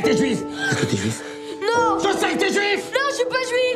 que t'es juif. C'est que t'es juif? Non. Je sais que t'es juif. Non, je suis pas juif.